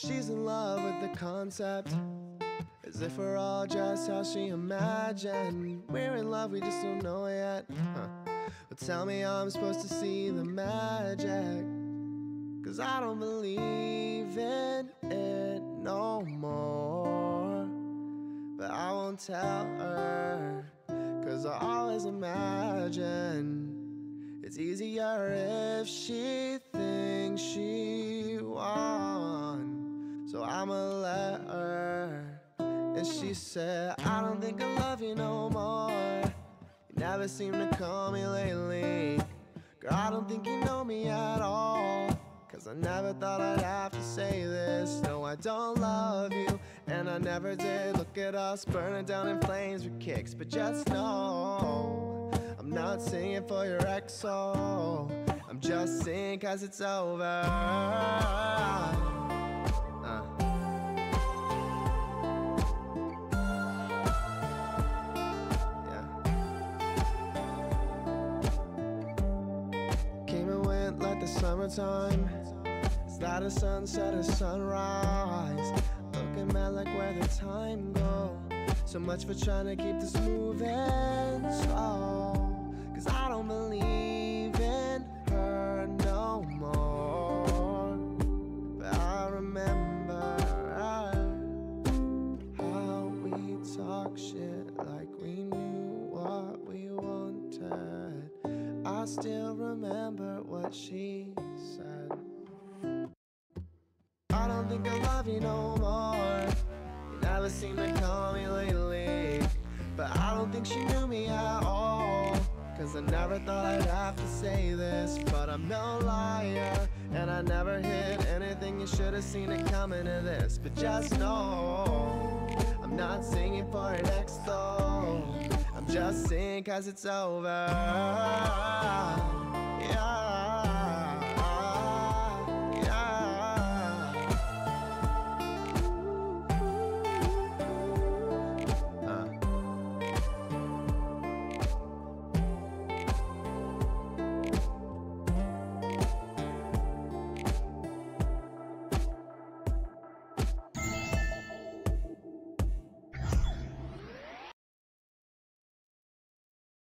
She's in love with the concept. As if we're all just how she imagined. We're in love, we just don't know yet. Huh. But tell me I'm supposed to see the magic. Cause I don't believe in it no more. But I won't tell her. Cause I always imagine it's easier if she thinks she won. I'ma let her. And she said, I don't think I love you no more. You never seem to call me lately. Girl, I don't think you know me at all. Cause I never thought I'd have to say this. No, I don't love you, and I never did. Look at us burning down in flames with kicks. But just know, I'm not singing for your ex soul. I'm just singing cause it's over. Summertime. Is that a sunset or sunrise? Looking mad like where the time go. So much for trying to keep this moving slow. Cause I don't believe in her no more. But I remember how we talk shit like we knew still remember what she said. I don't think I love you no more. You never seem to call me lately. But I don't think she knew me at all. Cause I never thought I'd have to say this. But I'm no liar. And I never hid anything. You should have seen it coming to this. But just know I'm not singing for an ex though. Just singing cause it's over. Yeah.